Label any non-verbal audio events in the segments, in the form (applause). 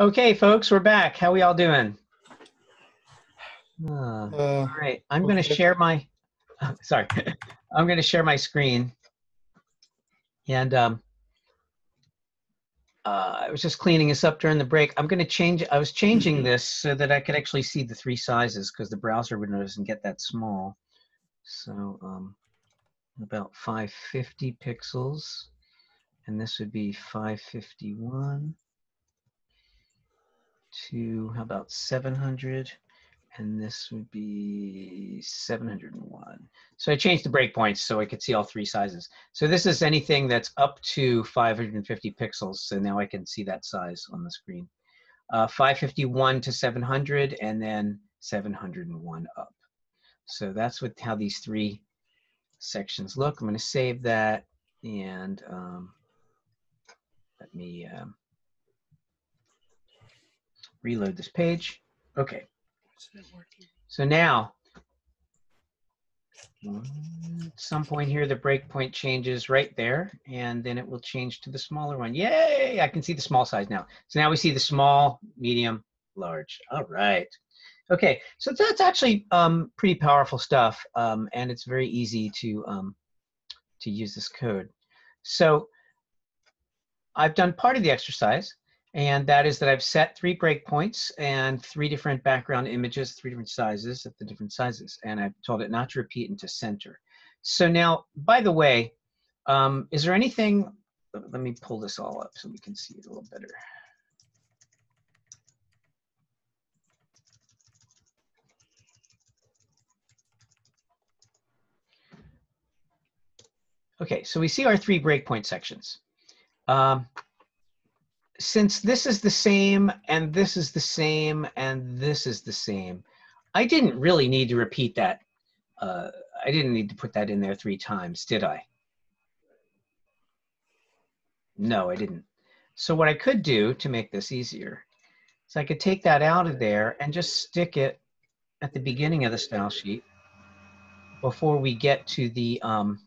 Okay, folks, we're back. How we all doing? Uh, Uh, all right, I'm going to share my. (laughs) Sorry, (laughs) I'm going to share my screen, and um, uh, I was just cleaning this up during the break. I'm going to change. I was changing this so that I could actually see the three sizes because the browser would doesn't get that small. So um, about 550 pixels, and this would be 551 to how about 700 and this would be 701 so i changed the breakpoints so i could see all three sizes. So this is anything that's up to 550 pixels so now i can see that size on the screen. Uh, 551 to 700 and then 701 up. So that's what how these three sections look. I'm going to save that and um, let me um, reload this page. Okay. So now, at some point here, the breakpoint changes right there, and then it will change to the smaller one. Yay! I can see the small size now. So now we see the small, medium, large. All right. Okay, so that's actually um, pretty powerful stuff, um, and it's very easy to um, to use this code. So I've done part of the exercise, and that is that I've set three breakpoints and three different background images, three different sizes at the different sizes, and I've told it not to repeat into center. So now, by the way, um, is there anything, let me pull this all up so we can see it a little better. Okay, so we see our three breakpoint sections. Um, since this is the same and this is the same and this is the same, I didn't really need to repeat that. Uh, I didn't need to put that in there three times, did I? No, I didn't. So what I could do to make this easier is I could take that out of there and just stick it at the beginning of the style sheet before we get to the, um,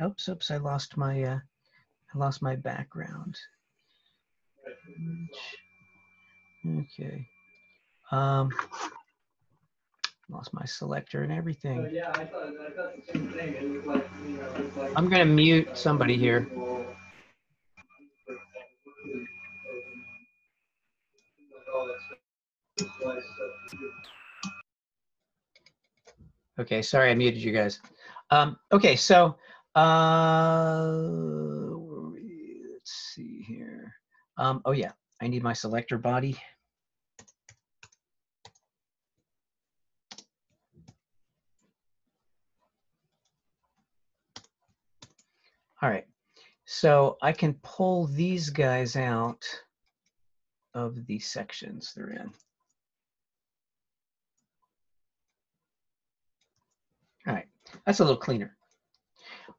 oops, oops, I lost my, uh, I lost my background. Okay. Um, lost my selector and everything. I thought, I thought the same thing. It was like, you know, it was like. I'm gonna mute somebody here. Okay, sorry I muted you guys. Um, okay, so uh, let's see here. Um, oh yeah, I need my selector body. All right, so I can pull these guys out of the sections they're in. All right, that's a little cleaner.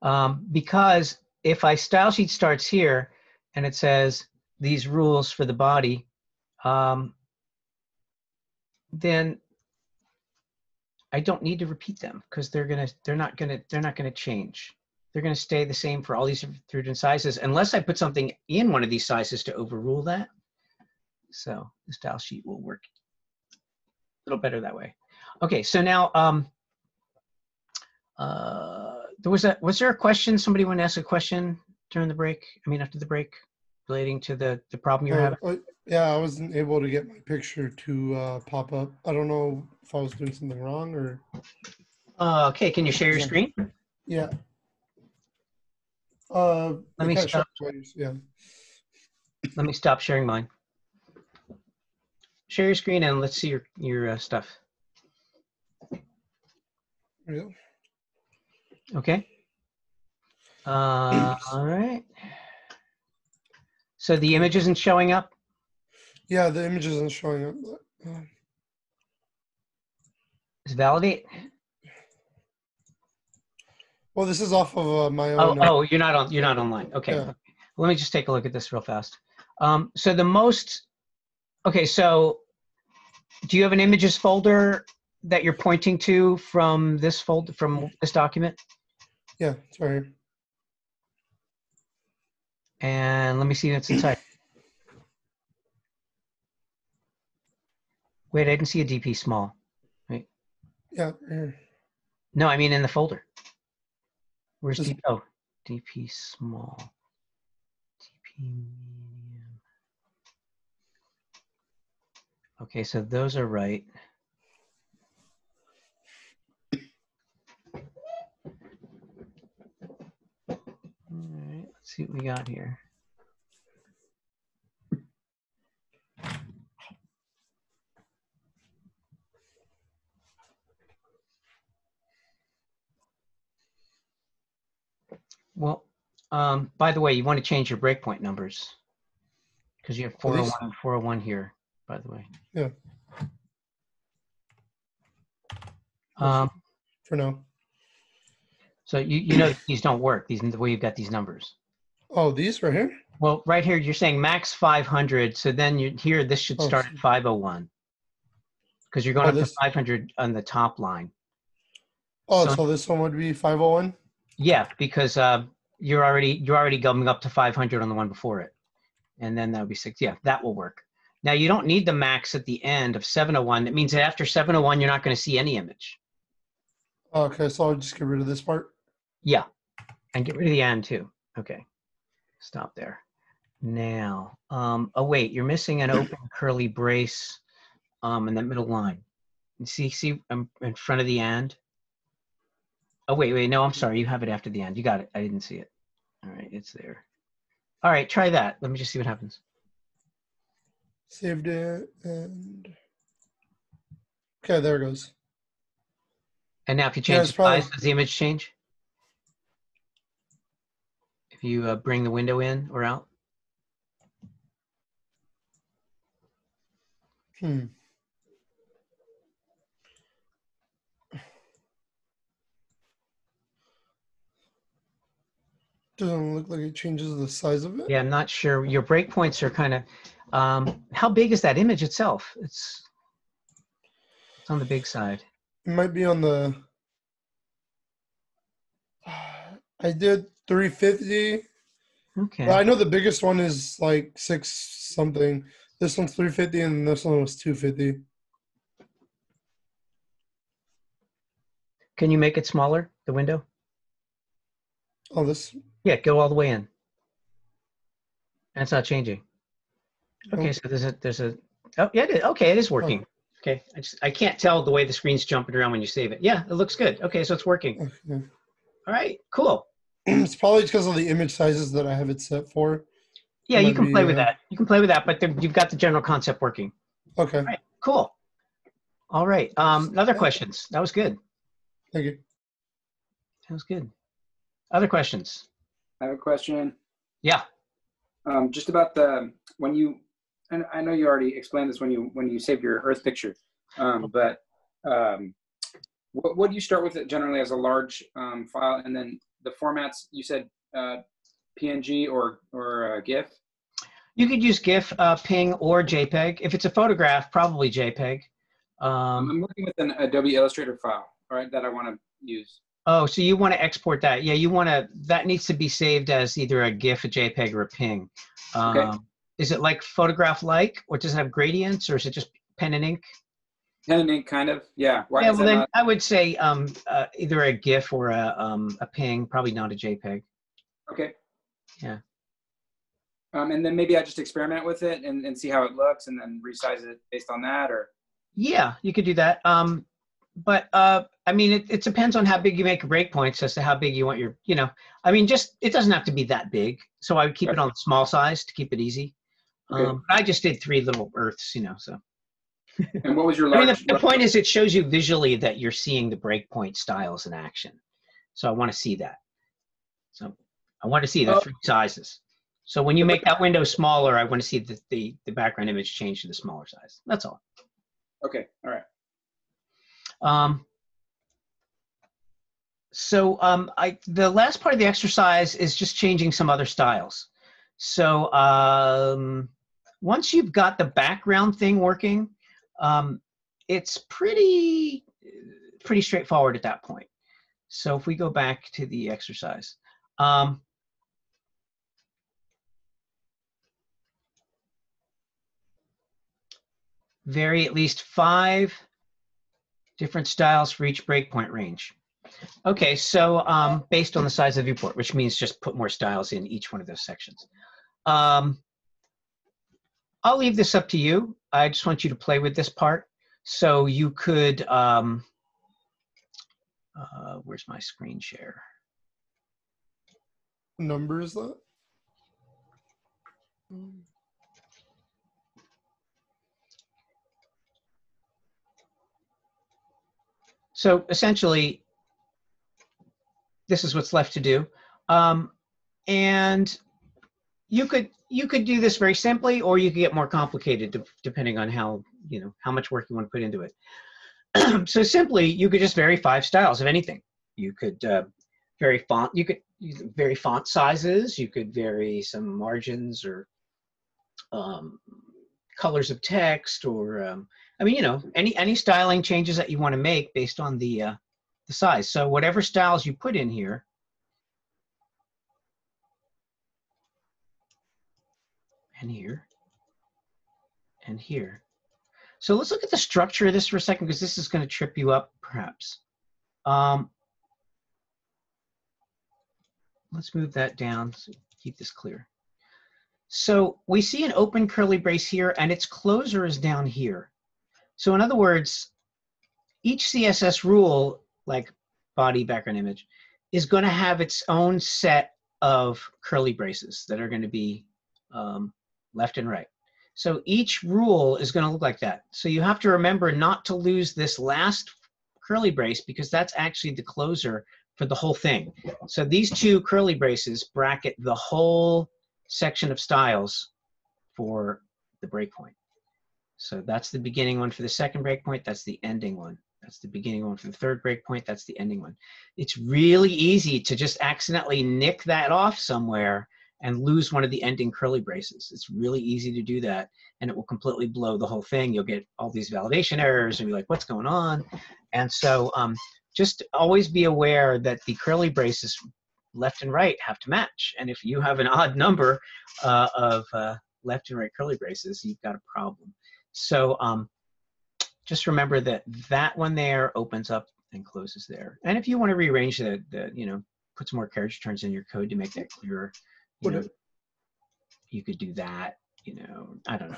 Um, because if I style sheet starts here and it says these rules for the body, um, then I don't need to repeat them because they're gonna they're not gonna they're not gonna change. They're gonna stay the same for all these different sizes unless I put something in one of these sizes to overrule that. So the style sheet will work a little better that way. Okay, so now um, uh, there was a was there a question? Somebody want to ask a question during the break? I mean, after the break, relating to the the problem you're having. uh, yeah, I wasn't able to get my picture to uh, pop up. I don't know if I was doing something wrong or Uh, okay, can you share your Yeah. screen? yeah. Uh, Let me stop. Yeah. Let me stop sharing mine. Share your screen and let's see your your uh, stuff. Yeah. Okay. Uh, all right. So the image isn't showing up. Yeah, the image isn't showing up. but, uh, Is validate? Well, this is off of uh, my Oh, own. uh, oh, you're not on. You're not online. Okay. Yeah. Let me just take a look at this real fast. Um, so the most. Okay, so do you have an images folder that you're pointing to from this folder from this document? Yeah, sorry. And let me see what's inside. Wait, I didn't see a DP small. Wait. Yeah. No, I mean in the folder. Where's DP? Oh, DP small. DP medium. Okay, so those are right. See what we got here. Well, um, by the way, you want to change your breakpoint numbers because you have 401 and 401 here, by the way. Yeah. Um, for now. so you, you know these don't work, these, the way you've got these numbers. Oh, these right here? Well, right here, you're saying max 500, so then you, here, this should Oh, start at 501. Because you're going Oh, up to 500 on the top line. Oh, So- so, this one would be 501? Yeah, because uh, you're already you're already going up to 500 on the one before it, and then that would be six. Yeah, that will work. Now you don't need the max at the end of 701. That means that after 701, you're not going to see any image. Okay, so I'll just get rid of this part. Yeah, and get rid of the and too. Okay, stop there. Now, um, oh wait, you're missing an open (clears throat) curly brace um, in that middle line. You see, see, um, in front of the and. Oh wait, wait, no, I'm sorry. You have it after the end. You got it. I didn't see it. All right, it's there. All right, try that. Let me just see what happens. Saved it and okay, there it goes. And now, if you change it's the size, probably- does the image change? You uh, bring the window in or out? Hmm. Doesn't look like it changes the size of it. Yeah, I'm not sure. Your breakpoints are kind of. Um, how big is that image itself? It's it's on the big side. It might be on the. (sighs) I did 350. Okay. Well, I know the biggest one is like six something. This one's 350 and this one was 250. Can you make it smaller? The window? Oh, this. Yeah, go all the way in. And it's not changing. Okay, Nope. so there's a there's a. Oh yeah, it is. okay, it is oh. working. Okay, I just I can't tell the way the screen's jumping around when you save it. Yeah, it looks good. Okay, so it's working. Okay. All right, cool. (clears throat) it's probably because of the image sizes that I have it set for. Yeah, you can be, play with uh, that. You can play with that, but you've got the general concept working. Okay. Right. Cool. All right. Um, other questions? That was good. Thank you. That was good. Other questions? I have a question. Yeah. Um, just about the when you, and I know you already explained this when you when you save your Earth picture, um, but um, what, what do you start with it generally as a large um, file, and then the formats you said uh, PNG or or uh, GIF. You could use GIF, uh, PNG, or JPEG. If it's a photograph, probably JPEG. Um, I'm working with an Adobe Illustrator file, right, that I want to use. oh, so you want to export that? Yeah, you want to. That needs to be saved as either a GIF, a JPEG, or a PNG. Um, Okay. Is it like photograph-like, or does it have gradients, or is it just pen and ink? Ink, kind of. Yeah. Why yeah, well then not- I would say um, uh, either a GIF or a um, a PNG, probably not a JPEG. Okay. Yeah. Um, and then maybe I just experiment with it and, and see how it looks, and then resize it based on that, or Yeah, you could do that. Um, but uh, I mean, it, it depends on how big you make your breakpoints as to how big you want your, you know, I mean, just it doesn't have to be that big. So I would keep it on the small size to keep it easy. Okay. Um, I just did three little earths, you know. So and what was your (laughs) I mean, the, the point is, it shows you visually that you're seeing the breakpoint styles in action. So I want to see that. So I want to see the Oh. three sizes. So when you make that window smaller, I want to see the, the, the background image change to the smaller size. That's all. okay, all right. Um, so um, I, the last part of the exercise is just changing some other styles. So um, once you've got the background thing working, um, it's pretty pretty straightforward at that point. So if we go back to the exercise, um, vary at least five different styles for each breakpoint range. Okay, so um, based on the size of the viewport, which means just put more styles in each one of those sections. Um, I'll leave this up to you. I just want you to play with this part. So you could, um, uh, where's my screen share? Number is that? So essentially, this is what's left to do. Um, and you could you could do this very simply, or you could get more complicated de- depending on how you know how much work you want to put into it. (clears throat) so simply, you could just vary five styles of anything. You could uh, vary font. You could vary font sizes. You could vary some margins or um, colors of text, or um, I mean, you know, any any styling changes that you want to make based on the uh, the size. So whatever styles you put in here, and here, and here. So let's look at the structure of this for a second, because this is going to trip you up, perhaps. Um, let's move that down, so keep this clear. So we see an open curly brace here, and its closer is down here. So in other words, each CSS rule, like body background image, is going to have its own set of curly braces that are going to be um, left and right. So each rule is going to look like that. So you have to remember not to lose this last curly brace because that's actually the closer for the whole thing. So these two curly braces bracket the whole section of styles for the breakpoint. So that's the beginning one for the second breakpoint. That's the ending one. That's the beginning one for the third breakpoint. That's the ending one. It's really easy to just accidentally nick that off somewhere and lose one of the ending curly braces. It's really easy to do that and it will completely blow the whole thing. You'll get all these validation errors and be like, what's going on? And so um, just always be aware that the curly braces left and right have to match. And if you have an odd number uh, of uh, left and right curly braces, you've got a problem. So um, just remember that that one there opens up and closes there. And if you want to rearrange the, the you know, put some more carriage returns in your code to make that clearer, you know, you could do that. You know, I don't know,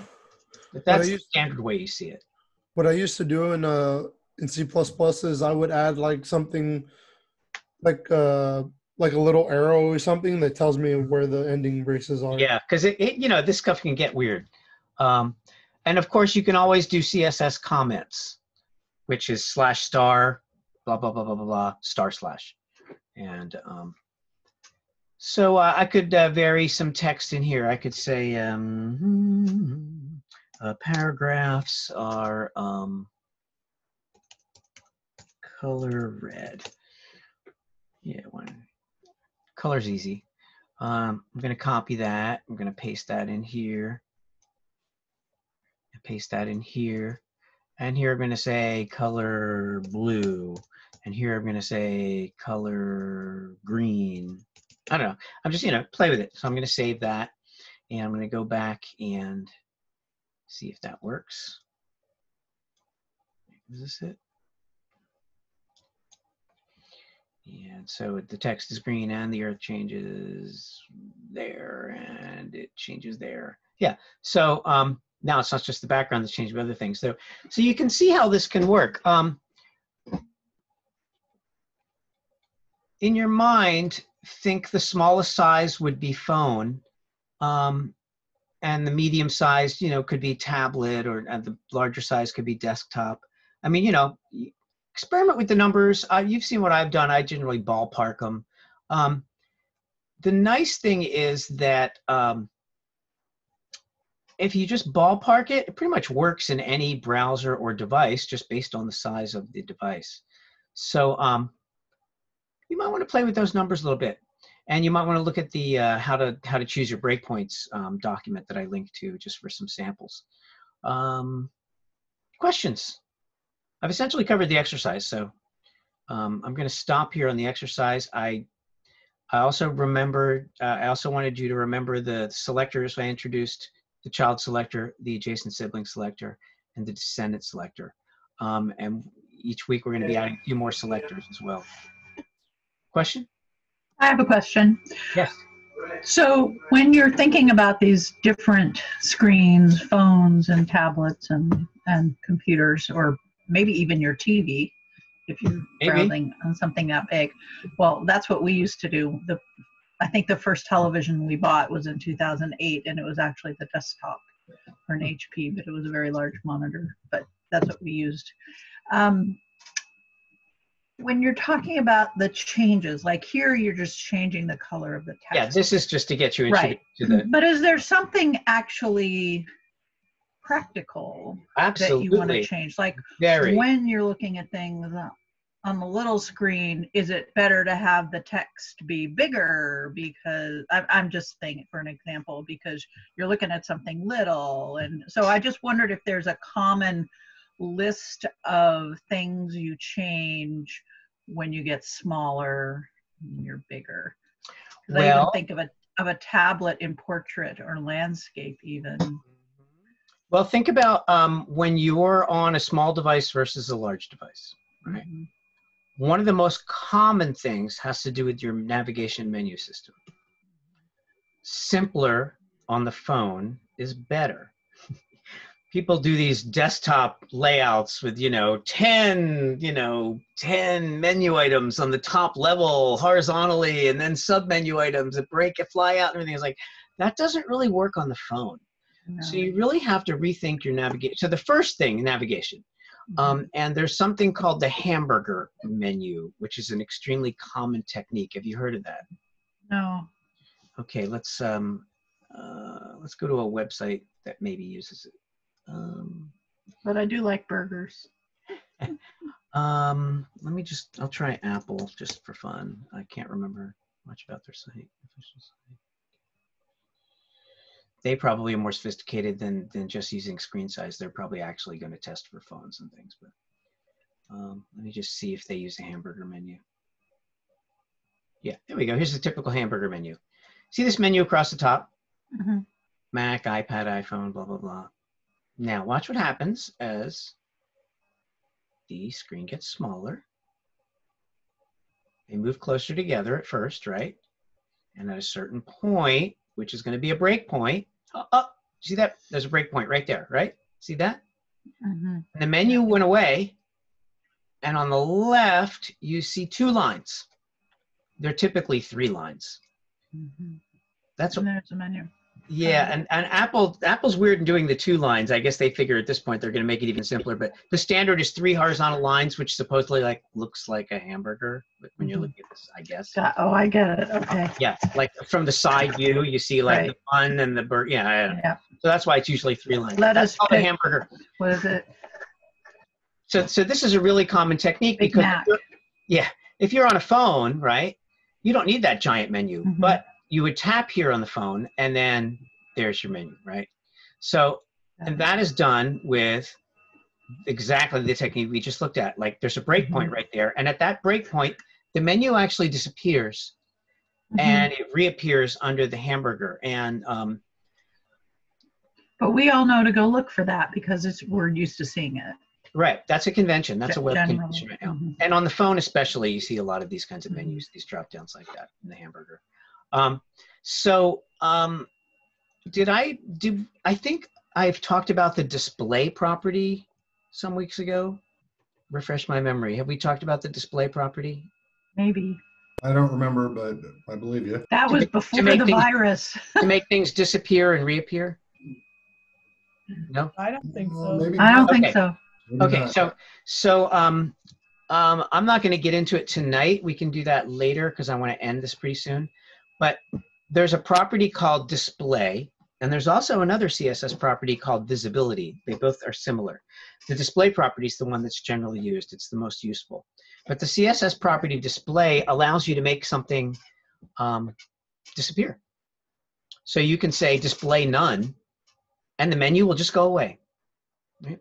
but that's the standard way you see it. What I used to do in uh in C is I would add like something like uh like a little arrow or something that tells me where the ending braces are. Yeah, because it, it, you know, this stuff can get weird. Um, and of course, you can always do CSS comments, which is slash star, blah blah blah blah blah blah star slash, and um, so uh, I could uh, vary some text in here. I could say um, uh, paragraphs are um, color red. Yeah, one color's easy. Um, I'm going to copy that. I'm going to paste that in here. Paste that in here. And here I'm going to say color blue. And here I'm going to say color green. I don't know. I'm just, you know, play with it. So I'm going to save that. And I'm going to go back and see if that works. Is this it? And so the text is green and the earth changes there and it changes there. Yeah, so um, now it's not just the background that's changing, but other things. So, so you can see how this can work. Um, in your mind, think the smallest size would be phone. Um, and the medium size, you know, could be tablet or and the larger size could be desktop. I mean, you know, experiment with the numbers. Uh, you've seen what I've done. I generally ballpark them. Um, the nice thing is that um, if you just ballpark it, it pretty much works in any browser or device just based on the size of the device. So um, you might want to play with those numbers a little bit. And you might want to look at the uh, how to how to choose your breakpoints um, document that I linked to just for some samples. Um, questions? I've essentially covered the exercise, so um, I'm going to stop here on the exercise. I I also remember uh, I also wanted you to remember the selectors I introduced the child selector, the adjacent sibling selector, and the descendant selector. Um, and each week we're going to be adding a few more selectors as well. Question? I have a question. Yes. So when you're thinking about these different screens, phones and tablets and, and computers, or maybe even your TV, if you're Maybe. browsing on something that big, well, that's what we used to do. The, I think the first television we bought was in 2008 and it was actually the desktop for an HP, but it was a very large monitor, but that's what we used. Um, when you're talking about the changes, like here, you're just changing the color of the text. Yeah, this is just to get you Right. introduced to the But is there something actually practical that you want to change? Like very. when you're looking at things on the little screen, is it better to have the text be bigger? Because I'm, I'm just saying it for an example, because you're looking at something little. And so I just wondered if there's a common list of things you change when you get smaller and you're bigger. 'Cause I even Well- think of a of a tablet in portrait or landscape even. Well, think about um, when you're on a small device versus a large device. Right. Mhm. One of the most common things has to do with your navigation menu system. Simpler on the phone is better. People do these desktop layouts with, you know, 10, you know, 10 menu items on the top level horizontally and then sub menu items that break, it, fly out and everything. It's like, that doesn't really work on the phone. So you really have to rethink your navigation. So the first thing, navigation. Mm-hmm. Um, and there's something called the hamburger menu, which is an extremely common technique. Have you heard of that? no. Okay, let's um, uh, let's go to a website that maybe uses it. Um, But I do like burgers. um, let me just. I'll try Apple just for fun. I can't remember much about their site. They probably are more sophisticated than than just using screen size. They're probably actually going to test for phones and things. But um, let me just see if they use the hamburger menu. Yeah, there we go. Here's the typical hamburger menu. See this menu across the top? Mhm. Mac, iPad, iPhone, blah, blah, blah. Now, watch what happens as the screen gets smaller. They move closer together at first, right? And at a certain point, which is going to be a break point, oh, oh, see that? There's a break point right there, right? See that? Mhm. And the menu went away. And on the left, you see two lines. They're typically three lines. Mhm. That's And there's a menu. Yeah, and, and Apple Apple's weird in doing the two lines. I guess they figure at this point they're going to make it even simpler. But the standard is three horizontal lines, which supposedly like looks like a hamburger when you're Mhm. looking at this. I guess. Oh, I get it. Okay. Yeah, like from the side view, you see like the bun and the bird. Yeah, yeah. So that's why it's usually three lines. Let that's us pick- hamburger. What is it? So, so this is a really common technique Big because if yeah, if you're on a phone, right, you don't need that giant menu, Mhm. but you would tap here on the phone and then there's your menu, right? So, and that is done with exactly the technique we just looked at. Like there's a breakpoint Mhm. right there, and at that breakpoint, the menu actually disappears Mhm. and it reappears under the hamburger. And um, But we all know to go look for that because it's we're used to seeing it. right, that's a convention. That's a web Generally. convention right now. Mhm. and on the phone especially you see a lot of these kinds of Mhm. menus these drop downs like that in the hamburger um, so um, did i do i think i've talked about the display property some weeks ago refresh my memory have we talked about the display property Maybe I don't remember, but I believe you. that To was make- to before make the things- virus. to make things disappear and reappear no I don't think Well, so. maybe I don't not. think Okay. so. Maybe okay not. so so um um i'm not going to get into it tonight we can do that later because i want to end this pretty soon but there's a property called display and there's also another css property called visibility they both are similar the display property is the one that's generally used it's the most useful but the css property display allows you to make something um, disappear so you can say display none and the menu will just go away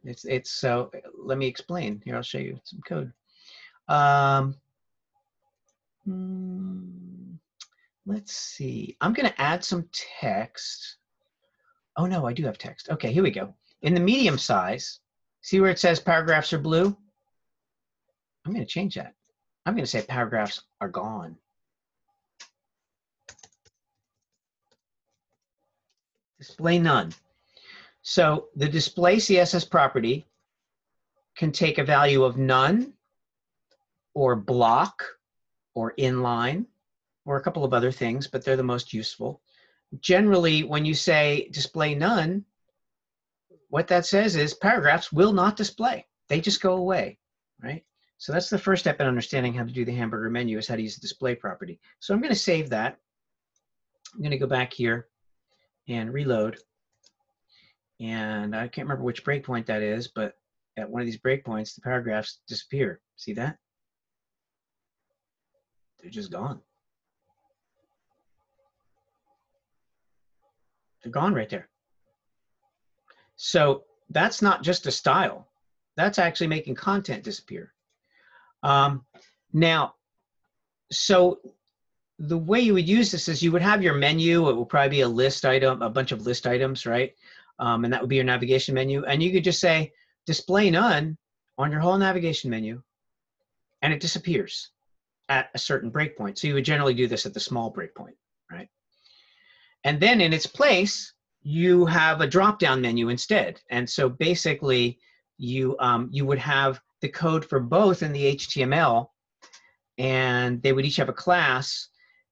It's it's so. Let me explain. Here, I'll show you some code. Um, hmm, let's see. I'm going to add some text. Oh no, I do have text. Okay, here we go. In the medium size, See where it says paragraphs are blue? I'm going to change that. I'm going to say paragraphs are gone. Display none. So the display CSS property can take a value of none or block or inline or a couple of other things, but they're the most useful. Generally, when you say display none, what that says is paragraphs will not display. They just go away, right? So that's the first step in understanding how to do the hamburger menu is how to use the display property. So I'm going to save that. I'm going to go back here and reload. And I can't remember which breakpoint that is, but at one of these breakpoints, the paragraphs disappear. See that? They're just gone. They're gone right there. So that's not just a style. That's actually making content disappear. Um, now, so the way you would use this is you would have your menu. It will probably be a list item, a bunch of list items, right? Um, and that would be your navigation menu. And you could just say display none on your whole navigation menu, and it disappears at a certain breakpoint. So you would generally do this at the small breakpoint? And then in its place, you have a drop-down menu instead. And so basically, you um, you would have the code for both in the HTML, and they would each have a class.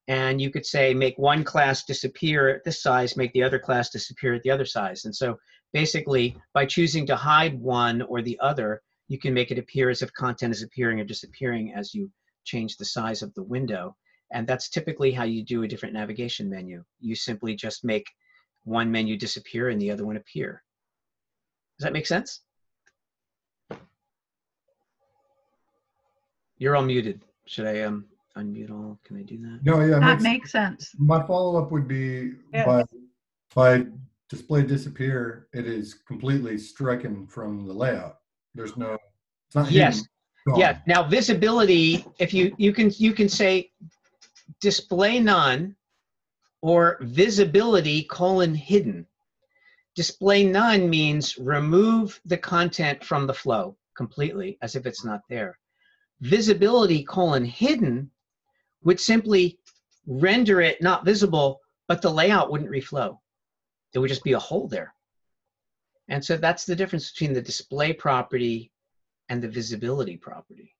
And you could say, make one class disappear at this size, make the other class disappear at the other size. And so basically, by choosing to hide one or the other, you can make it appear as if content is appearing or disappearing as you change the size of the window. And that's typically how you do a different navigation menu. You simply just make one menu disappear and the other one appear. Does that make sense? You're all muted. Should I um unmute all? Can I do that? No, yeah. That makes- makes sense. My follow-up would be Yeah. by, by display disappear, it is completely stricken from the layout. There's no, it's not Yes. Yeah. Now visibility, if you you can you can say display none or visibility colon hidden. Display none means remove the content from the flow completely as if it's not there. Visibility colon hidden would simply render it not visible, but the layout wouldn't reflow. There would just be a hole there. And so that's the difference between the display property and the visibility property.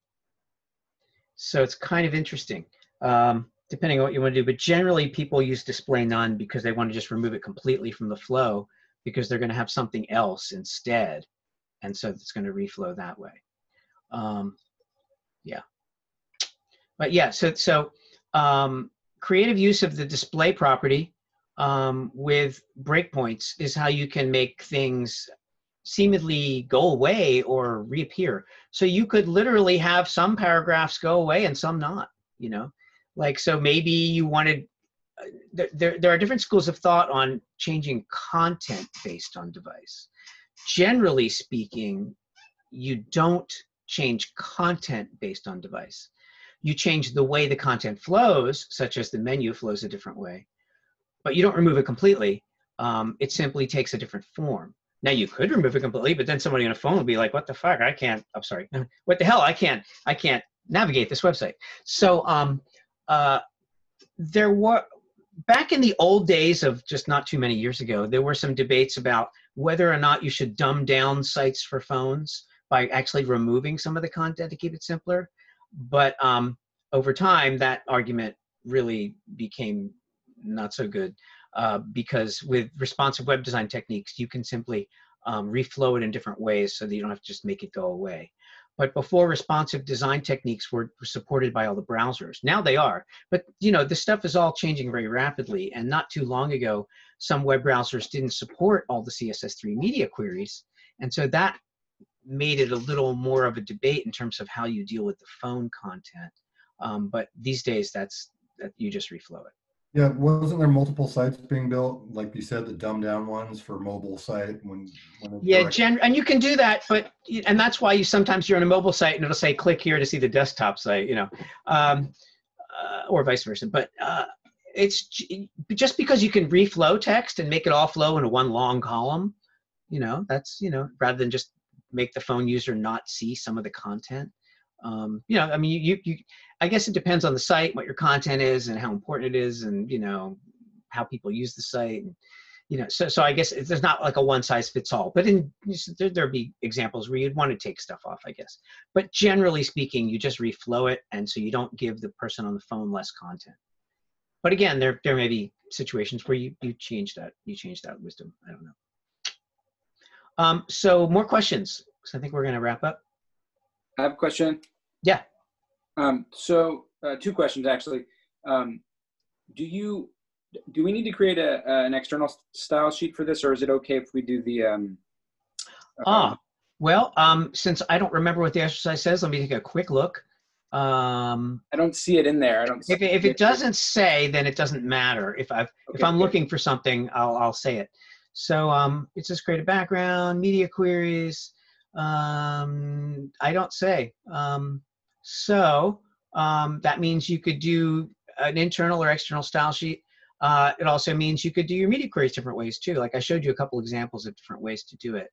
So it's kind of interesting, um, depending on what you want to do. But generally, people use display none because they want to just remove it completely from the flow because they're going to have something else instead. And so it's going to reflow that way. Um, yeah. But yeah, so, so um, creative use of the display property um, with breakpoints is how you can make things seemingly go away or reappear. So you could literally have some paragraphs go away and some not, you know? Like, so maybe you wanted, uh, there, there, there are different schools of thought on changing content based on device. Generally speaking, you don't change content based on device. You change the way the content flows, such as the menu flows a different way, but you don't remove it completely. Um, it simply takes a different form. Now you could remove it completely, but then somebody on a phone would be like, "What the fuck? I can't. I'm sorry. (laughs) What the hell? I can't. I can't navigate this website." So um, uh, there were back in the old days of just not too many years ago, there were some debates about whether or not you should dumb down sites for phones by actually removing some of the content to keep it simpler. But um, over time, that argument really became not so good uh, because with responsive web design techniques, you can simply um, reflow it in different ways so that you don't have to just make it go away. But before responsive design techniques were, supported by all the browsers. Now they are. But you know, this stuff is all changing very rapidly. And not too long ago, some web browsers didn't support all the CSS3 media queries. And so that made it a little more of a debate in terms of how you deal with the phone content. Um, but these days, that's that you just reflow it. Yeah, wasn't there multiple sites being built, like you said, the dumbed down ones for mobile site when? when Yeah, gen- and you can do that, but and that's why you sometimes you're on a mobile site and it'll say click here to see the desktop site, you know, um, uh, or vice versa. But uh, it's just because you can reflow text and make it all flow into one long column, you know, that's you know, rather than just make the phone user not see some of the content. Um, you know, I mean, you, you, I guess it depends on the site, what your content is, and how important it is, and you know, how people use the site. And, you know, so so I guess there's not like a one size fits all, but in there there'd be examples where you'd want to take stuff off, I guess. But generally speaking, you just reflow it, and so you don't give the person on the phone less content. But again, there there may be situations where you you change that you change that wisdom. I don't know. Um, so more questions. So I think we're going to wrap up. I have a question. Yeah. Um, so uh, two questions actually. Um, do you do we need to create a, uh, an external style sheet for this, or is it okay if we do the? Um, Ah, well, um, since I don't remember what the exercise says, let me take a quick look. Um, I don't see it in there. I don't. if, it- if it doesn't say, then it doesn't matter. If I've if I'm good. looking for something, I'll I'll say it. So um, it says create a background, media queries. Um, I don't say. Um, so um, that means you could do an internal or external style sheet. Uh, it also means you could do your media queries different ways too. Like I showed you a couple examples of different ways to do it.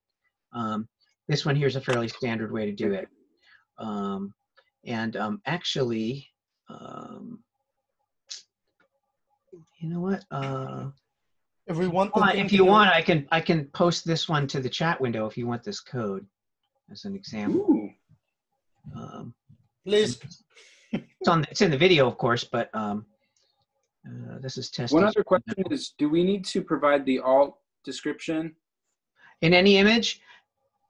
Um, this one here is a fairly standard way to do it. Um, and um, actually, um, you know what? Uh, If we want, the well, thing if you want, I can I can post this one to the chat window if you want this code as an example. Ooh. Um, please. it's on it's in the video, of course, but um, uh, this is testing. One other question is: Do we need to provide the alt description? in any image.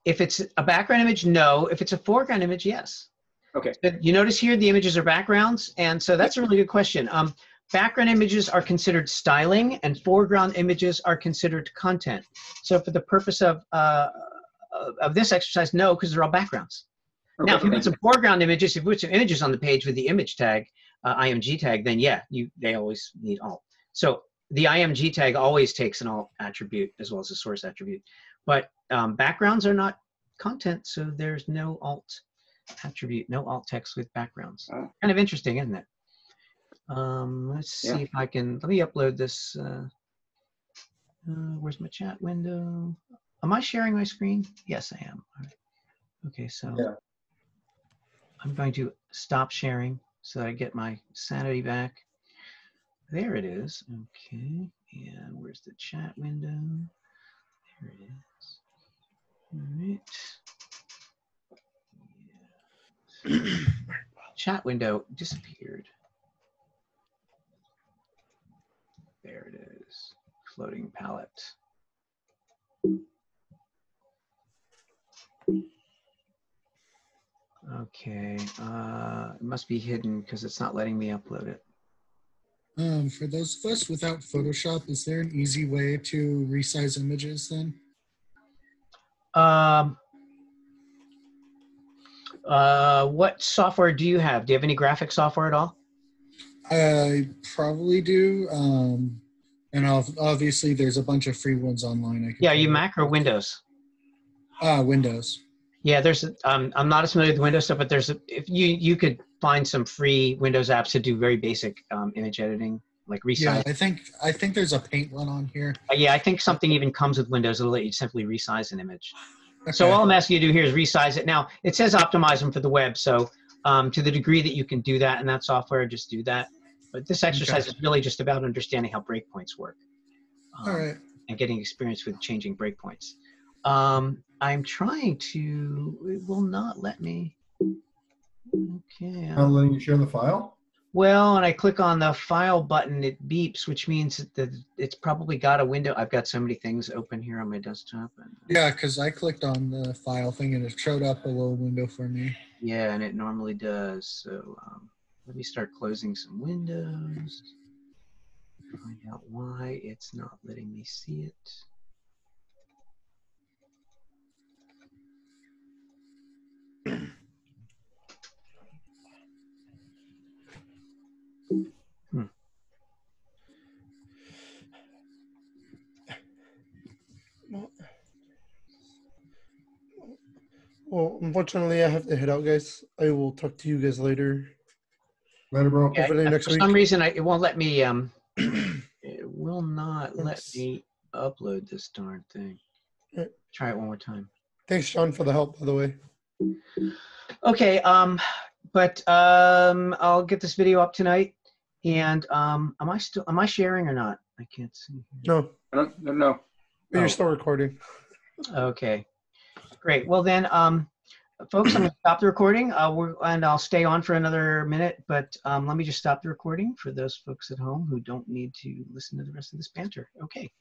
If it's a background image, no. If it's a foreground image, yes. Okay. But you notice here the images are backgrounds, and so that's a really good question. Um, background images are considered styling, and foreground images are considered content. So for the purpose of uh, of- of this exercise, no, because they're all backgrounds. Now, if you put some foreground images, if you put some images on the page with the image tag, uh, IMG tag, then yeah, you they always need alt. So the IMG tag always takes an alt attribute as well as a source attribute, but um, backgrounds are not content, so there's no alt attribute, no alt text with backgrounds. Oh. Kind of interesting, isn't it? Um, let's see Yeah. if I can. Let me upload this. Uh, uh, where's my chat window? Am I sharing my screen? Yes, I am. All right. Okay, so Yeah. I'm going to stop sharing so that I get my sanity back. There it is. Okay, and where's the chat window? There it is. All right. Yeah. (clears throat) chat window disappeared. There it is. Floating palette. Okay, uh, it must be hidden because it's not letting me upload it. Um, for those of us without Photoshop, is there an easy way to resize images then? Um, uh, what software do you have? Do you have any graphic software at all? I probably do. Um, and obviously, there's a bunch of free ones online. I can Yeah, you. Mac or Windows? Ah, Windows. Yeah, there's. Um, I'm not as familiar with Windows stuff, but there's. A, if you you could find some free Windows apps to do very basic um, image editing, like resize. Yeah, I think I think there's a paint one on here. Uh, yeah, I think something even comes with Windows. It'll let you simply resize an image. So all I'm asking you to do here is resize it. Now it says optimize them for the web. So um, to the degree that you can do that in that software, just do that. But this exercise is really just about understanding how breakpoints work. Um, All right. And getting experience with changing breakpoints. Um, I'm trying to. It will not let me. Okay. Not letting you share the file? Well, when I click on the file button, it beeps, which means that it's probably got a window. I've got so many things open here on my desktop. Yeah, because I clicked on the file thing and it showed up a little window for me. yeah, and it normally does. So um, let me start closing some windows. Find out why it's not letting me see it. Well, unfortunately, I have to head out, guys. I will talk to you guys later. Later, bro. Yeah, Hopefully next for week. some reason, I, it won't let me. Um, (clears throat) it will not let me upload this darn thing. Yeah. Try it one more time. Thanks, John, for the help, by the way. Okay, um, but um, I'll get this video up tonight. And um, am I still am I sharing or not? I can't see. No, I don't, don't know. you're Oh. still recording. Okay, great. Well then, um, folks, I'm gonna stop the recording. Uh, and I'll stay on for another minute, but um, let me just stop the recording for those folks at home who don't need to listen to the rest of this banter. Okay.